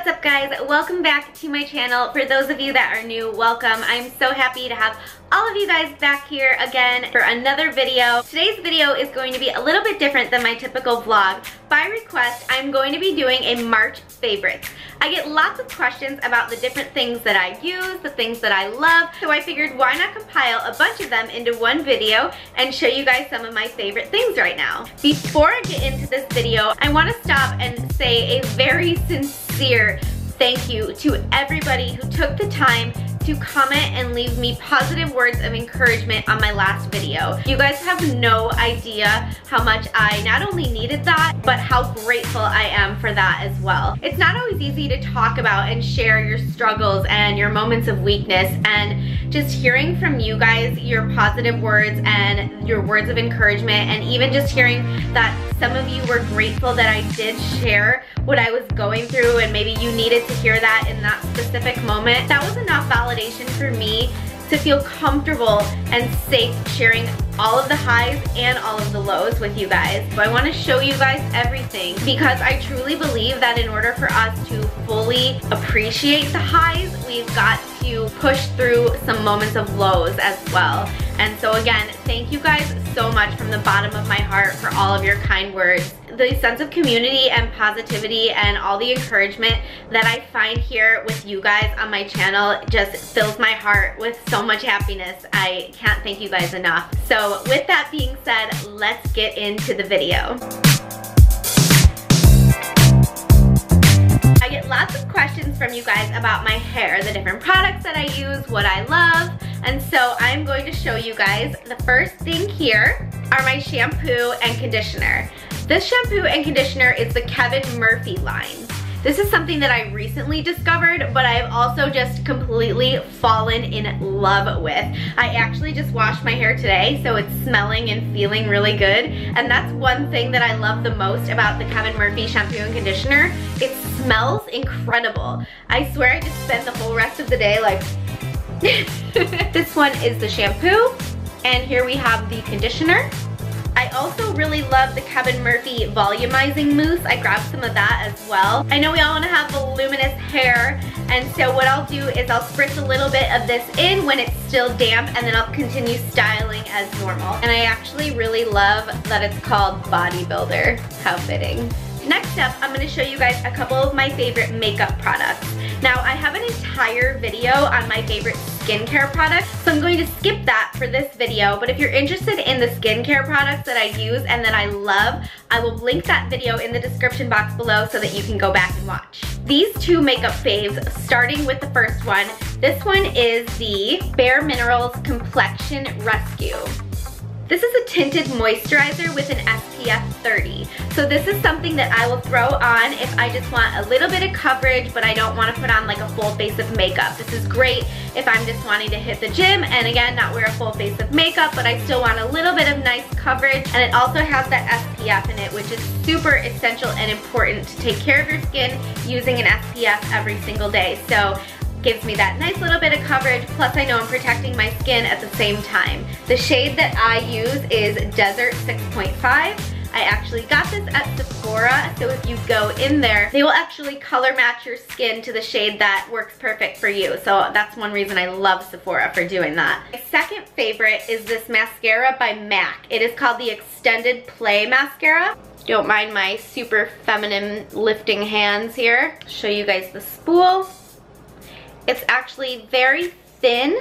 what's up guys? Welcome back to my channel. For those of you that are new, welcome. I'm so happy to have all of you guys back here again for another video. Today's video is going to be a little bit different than my typical vlog. By request, I'm going to be doing a March favorites. I get lots of questions about the different things that I use, the things that I love, so I figured why not compile a bunch of them into one video and show you guys some of my favorite things right now. Before I get into this video, I want to stop and say a very sincere thank you to everybody who took the time to comment and leave me positive words of encouragement on my last video. You guys have no idea how much I not only needed that, but how grateful I am for that as well. It's not always easy to talk about and share your struggles and your moments of weakness and just hearing from you guys your positive words and your words of encouragement and even just hearing that some of you were grateful that I did share what I was going through and maybe you needed to hear that in that specific moment. That was enough validation for me to feel comfortable and safe sharing all of the highs and all of the lows with you guys. So I want to show you guys everything because I truly believe that in order for us to fully appreciate the highs, we've got to push through some moments of lows as well. And so again, thank you guys so much from the bottom of my heart for all of your kind words the sense of community and positivity and all the encouragement that I find here with you guys on my channel just fills my heart with so much happiness. I can't thank you guys enough. So with that being said, let's get into the video. I get lots of questions from you guys about my hair, the different products that I use, what I love, and so I'm going to show you guys. The first thing here are my shampoo and conditioner. This shampoo and conditioner is the Kevin Murphy line. This is something that I recently discovered, but I've also just completely fallen in love with. I actually just washed my hair today, so it's smelling and feeling really good. And that's one thing that I love the most about the Kevin Murphy shampoo and conditioner. It smells incredible. I swear I just spend the whole rest of the day like, this one is the shampoo, and here we have the conditioner. I also really love the Kevin Murphy volumizing mousse. I grabbed some of that as well. I know we all want to have voluminous hair and so what I'll do is I'll spritz a little bit of this in when it's still damp and then I'll continue styling as normal. And I actually really love that it's called Bodybuilder. How fitting. Next up, I'm gonna show you guys a couple of my favorite makeup products. Now, I have an entire video on my favorite skincare products, so I'm going to skip that for this video, but if you're interested in the skincare products that I use and that I love, I will link that video in the description box below so that you can go back and watch. These two makeup faves, starting with the first one, this one is the Bare Minerals Complexion Rescue. This is a tinted moisturizer with an SPF 30. So this is something that I will throw on if I just want a little bit of coverage, but I don't want to put on like a full face of makeup. This is great if I'm just wanting to hit the gym and again, not wear a full face of makeup, but I still want a little bit of nice coverage. And it also has that SPF in it, which is super essential and important to take care of your skin using an SPF every single day. So gives me that nice little bit of coverage, plus I know I'm protecting my skin at the same time. The shade that I use is Desert 6.5. I actually got this at Sephora, so if you go in there, they will actually color match your skin to the shade that works perfect for you. So that's one reason I love Sephora for doing that. My second favorite is this mascara by MAC. It is called the Extended Play Mascara. Don't mind my super feminine lifting hands here. Show you guys the spool. It's actually very thin,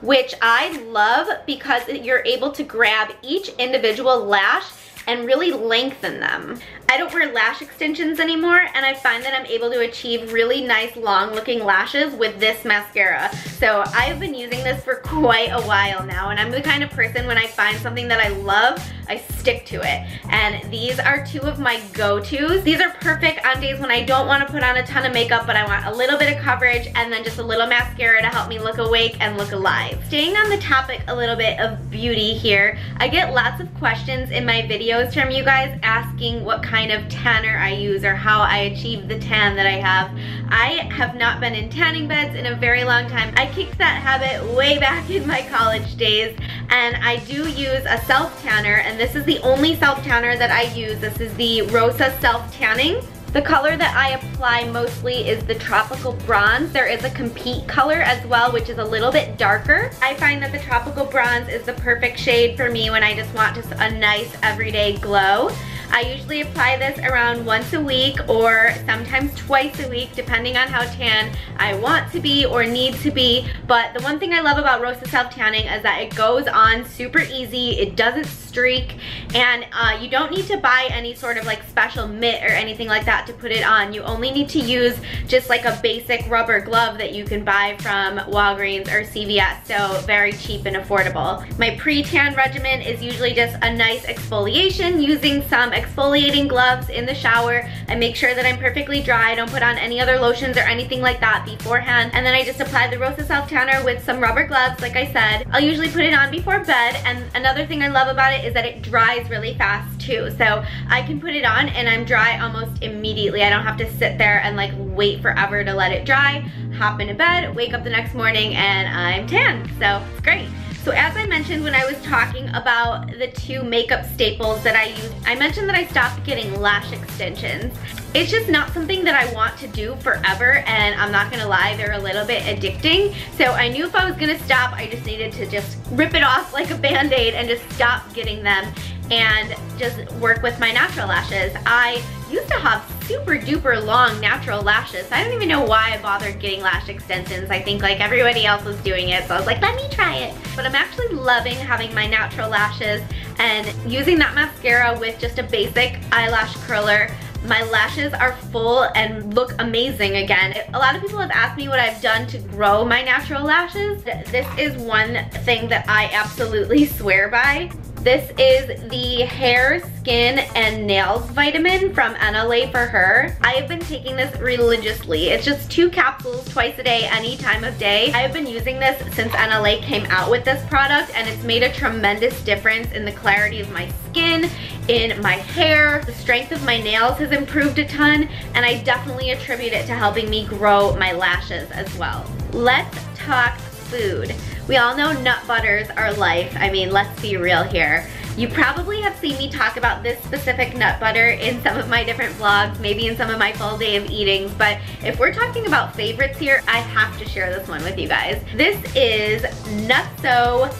which I love because you're able to grab each individual lash and really lengthen them. I don't wear lash extensions anymore and I find that I'm able to achieve really nice long looking lashes with this mascara. So I've been using this for quite a while now and I'm the kind of person when I find something that I love, I stick to it. And these are two of my go-tos. These are perfect on days when I don't want to put on a ton of makeup but I want a little bit of coverage and then just a little mascara to help me look awake and look alive. Staying on the topic a little bit of beauty here, I get lots of questions in my videos from you guys asking what kind of tanner I use or how I achieve the tan that I have. I have not been in tanning beds in a very long time. I kicked that habit way back in my college days and I do use a self tanner and this is the only self tanner that I use. This is the Rossa Self Tanning. The color that I apply mostly is the Tropical Bronze. There is a Compete color as well, which is a little bit darker. I find that the Tropical Bronze is the perfect shade for me when I just want just a nice everyday glow. I usually apply this around once a week or sometimes twice a week depending on how tan I want to be or need to be. But the one thing I love about Rossa Self Tanning is that it goes on super easy. It doesn't streak and uh, you don't need to buy any sort of like special mitt or anything like that to put it on. You only need to use just like a basic rubber glove that you can buy from Walgreens or CVS. So very cheap and affordable. My pre-tan regimen is usually just a nice exfoliation using some exfoliating gloves in the shower. I make sure that I'm perfectly dry. I don't put on any other lotions or anything like that beforehand. And then I just apply the Rossa Self Tanner with some rubber gloves, like I said. I'll usually put it on before bed. And another thing I love about it is that it dries really fast too. So I can put it on and I'm dry almost immediately. I don't have to sit there and like wait forever to let it dry, hop into bed, wake up the next morning and I'm tan. So it's great. So as I mentioned when I was talking about the two makeup staples that I use, I mentioned that I stopped getting lash extensions. It's just not something that I want to do forever and I'm not gonna lie, they're a little bit addicting. So I knew if I was gonna stop, I just needed to just rip it off like a band-aid and just stop getting them and just work with my natural lashes. I used to have super duper long natural lashes. I don't even know why I bothered getting lash extensions. I think like everybody else was doing it, so I was like, let me try it. But I'm actually loving having my natural lashes and using that mascara with just a basic eyelash curler my lashes are full and look amazing again. A lot of people have asked me what I've done to grow my natural lashes. This is one thing that I absolutely swear by. This is the hair, skin, and nails vitamin from NLA for her. I have been taking this religiously. It's just two capsules twice a day, any time of day. I have been using this since NLA came out with this product and it's made a tremendous difference in the clarity of my skin, in my hair. The strength of my nails has improved a ton and I definitely attribute it to helping me grow my lashes as well. Let's talk food. We all know nut butters are life. I mean, let's be real here. You probably have seen me talk about this specific nut butter in some of my different vlogs, maybe in some of my full day of eatings, but if we're talking about favorites here, I have to share this one with you guys. This is NuttZo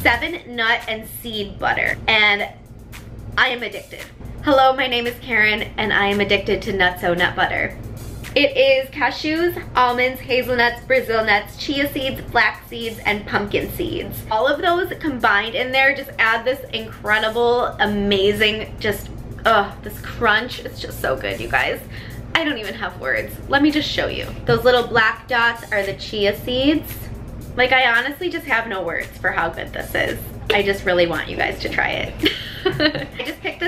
7 Nut and Seed Butter, and I am addicted. Hello, my name is Caryn, and I am addicted to NuttZo Nut Butter. It is cashews, almonds, hazelnuts, Brazil nuts, chia seeds, flax seeds, and pumpkin seeds. All of those combined in there just add this incredible, amazing, just, ugh, this crunch. It's just so good, you guys. I don't even have words. Let me just show you. Those little black dots are the chia seeds. Like I honestly just have no words for how good this is. I just really want you guys to try it.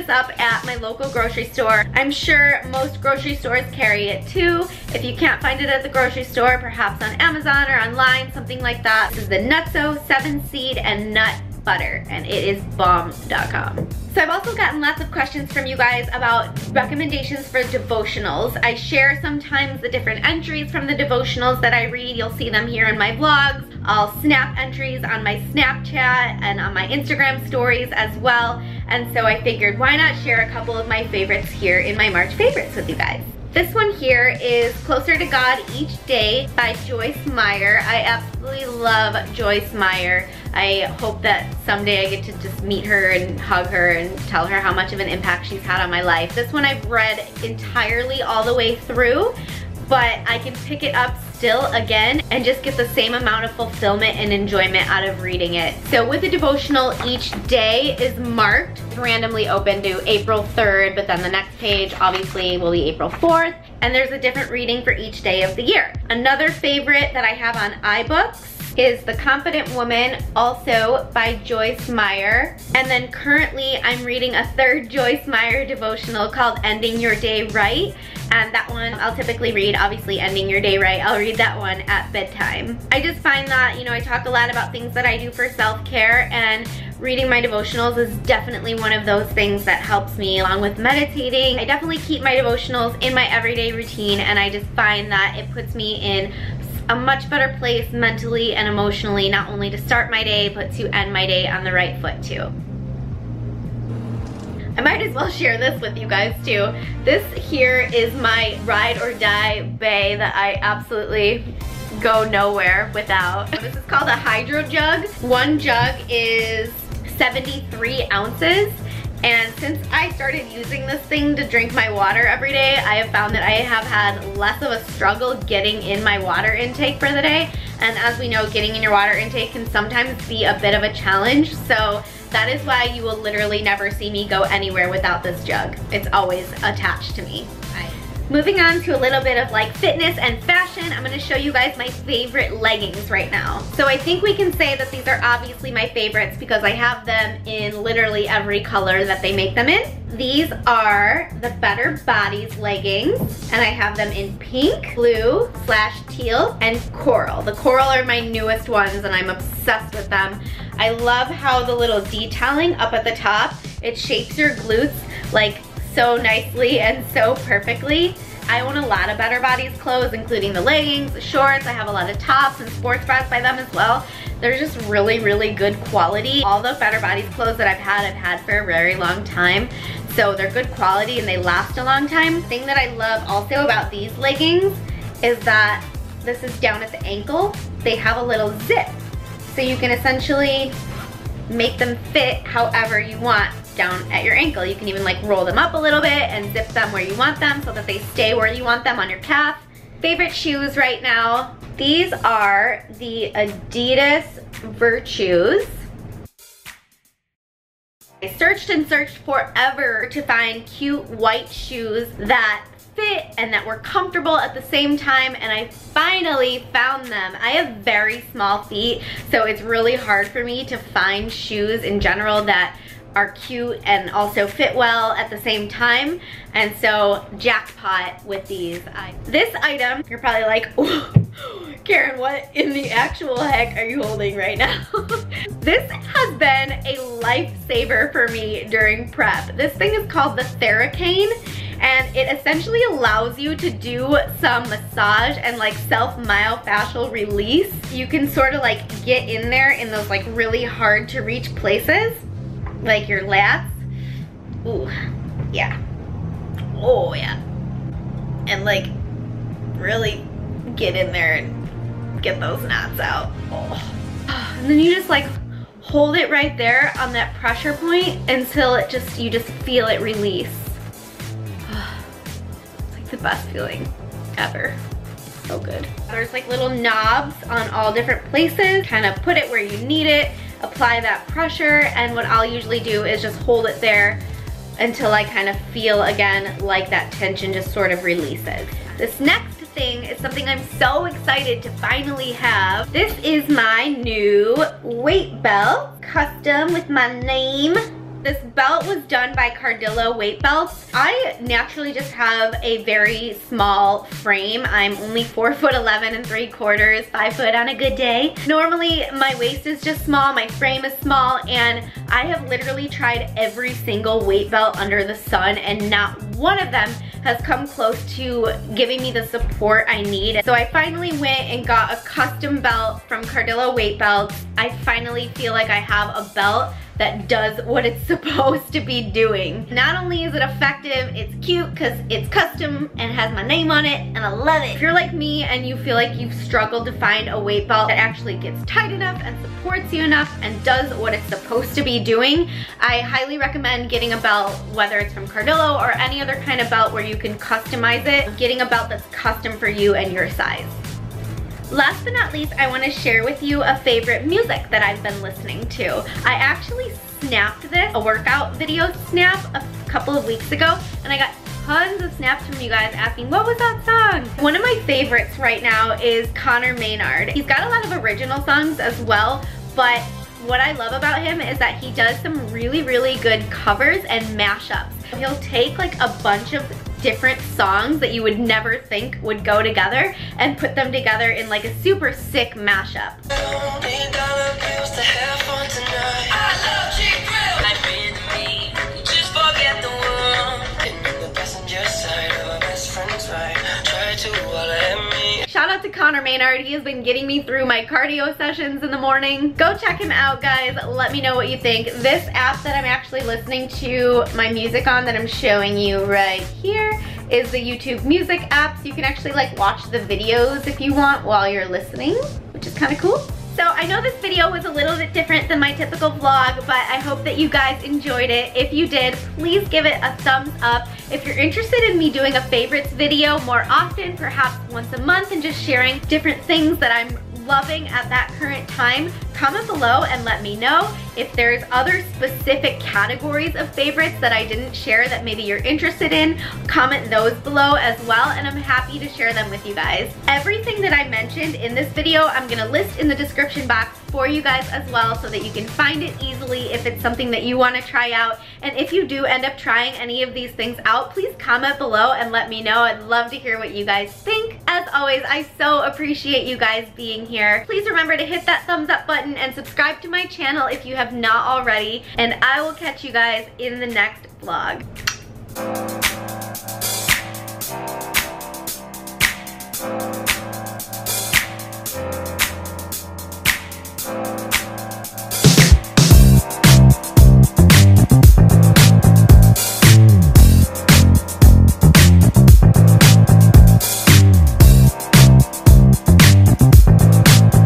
This up at my local grocery store. I'm sure most grocery stores carry it too. If you can't find it at the grocery store, perhaps on Amazon or online, something like that. This is the NuttZo 7 Seed and Nut butter and it is bomb.com. So I've also gotten lots of questions from you guys about recommendations for devotionals. I share sometimes the different entries from the devotionals that I read. You'll see them here in my vlogs. I'll snap entries on my Snapchat and on my Instagram stories as well. And so I figured why not share a couple of my favorites here in my March favorites with you guys. This one here is Closer to God Each Day by Joyce Meyer. I absolutely love Joyce Meyer. I hope that someday I get to just meet her and hug her and tell her how much of an impact she's had on my life. This one I've read entirely all the way through but I can pick it up still again and just get the same amount of fulfillment and enjoyment out of reading it. So with the devotional, each day is marked, randomly open to April 3rd, but then the next page obviously will be April 4th, and there's a different reading for each day of the year. Another favorite that I have on iBooks is The Confident Woman, also by Joyce Meyer. And then currently I'm reading a third Joyce Meyer devotional called Ending Your Day Right. And that one I'll typically read, obviously Ending Your Day Right. I'll read that one at bedtime. I just find that, you know, I talk a lot about things that I do for self-care and reading my devotionals is definitely one of those things that helps me along with meditating. I definitely keep my devotionals in my everyday routine and I just find that it puts me in a much better place mentally and emotionally, not only to start my day, but to end my day on the right foot too. I might as well share this with you guys too. This here is my ride or die bay that I absolutely go nowhere without. This is called a hydro jug. One jug is 73 ounces and since I started using this thing to drink my water every day, I have found that I have had less of a struggle getting in my water intake for the day. And as we know, getting in your water intake can sometimes be a bit of a challenge. So that is why you will literally never see me go anywhere without this jug. It's always attached to me. Moving on to a little bit of like fitness and fashion, I'm gonna show you guys my favorite leggings right now. So I think we can say that these are obviously my favorites because I have them in literally every color that they make them in. These are the Better Bodies leggings and I have them in pink, blue, slash teal, and coral. The coral are my newest ones and I'm obsessed with them. I love how the little detailing up at the top, it shapes your glutes like so nicely and so perfectly. I own a lot of Better Bodies clothes, including the leggings, the shorts. I have a lot of tops and sports bras by them as well. They're just really, really good quality. All the Better Bodies clothes that I've had, I've had for a very long time. So they're good quality and they last a long time. The thing that I love also about these leggings is that this is down at the ankle. They have a little zip. So you can essentially make them fit however you want down at your ankle. You can even like roll them up a little bit and zip them where you want them so that they stay where you want them on your calf. Favorite shoes right now. These are the Adidas Virtues. I searched and searched forever to find cute white shoes that fit and that were comfortable at the same time and I finally found them. I have very small feet so it's really hard for me to find shoes in general that are cute and also fit well at the same time. And so jackpot with these. This item, you're probably like, Caryn, what in the actual heck are you holding right now? this has been a lifesaver for me during prep. This thing is called the Theracane and it essentially allows you to do some massage and like self-myofascial release. You can sort of like get in there in those like really hard to reach places, like your lats. Ooh, yeah. Oh yeah. And like really get in there and get those knots out. Oh. And then you just like hold it right there on that pressure point until it just, you just feel it release the best feeling ever. So good. There's like little knobs on all different places. Kind of put it where you need it, apply that pressure, and what I'll usually do is just hold it there until I kind of feel again like that tension just sort of releases. This next thing is something I'm so excited to finally have. This is my new weight belt, custom with my name this belt was done by Cardillo Weight Belts. I naturally just have a very small frame. I'm only four foot 11 and three quarters, five foot on a good day. Normally my waist is just small, my frame is small, and I have literally tried every single weight belt under the sun and not one of them has come close to giving me the support I need. So I finally went and got a custom belt from Cardillo Weight Belts. I finally feel like I have a belt that does what it's supposed to be doing. Not only is it effective, it's cute because it's custom and has my name on it and I love it. If you're like me and you feel like you've struggled to find a weight belt that actually gets tight enough and supports you enough and does what it's supposed to be doing, I highly recommend getting a belt, whether it's from Cardillo or any other kind of belt where you can customize it, getting a belt that's custom for you and your size. Last but not least, I wanna share with you a favorite music that I've been listening to. I actually snapped this, a workout video snap a couple of weeks ago, and I got tons of snaps from you guys asking, what was that song? One of my favorites right now is Conor Maynard. He's got a lot of original songs as well, but what I love about him is that he does some really, really good covers and mashups. He'll take like a bunch of different songs that you would never think would go together and put them together in like a super sick mashup. Out to Conor Maynard. He has been getting me through my cardio sessions in the morning. Go check him out, guys. Let me know what you think. This app that I'm actually listening to my music on that I'm showing you right here is the YouTube music app. So you can actually like watch the videos if you want while you're listening, which is kind of cool. So I know this video was a little bit different than my typical vlog, but I hope that you guys enjoyed it. If you did, please give it a thumbs up. If you're interested in me doing a favorites video more often, perhaps once a month, and just sharing different things that I'm loving at that current time, comment below and let me know. If there's other specific categories of favorites that I didn't share that maybe you're interested in, comment those below as well and I'm happy to share them with you guys. Everything that I mentioned in this video, I'm gonna list in the description box for you guys as well so that you can find it easily if it's something that you wanna try out. And if you do end up trying any of these things out, please comment below and let me know. I'd love to hear what you guys think. As always, I so appreciate you guys being here. Please remember to hit that thumbs up button and subscribe to my channel if you have not already. And I will catch you guys in the next vlog.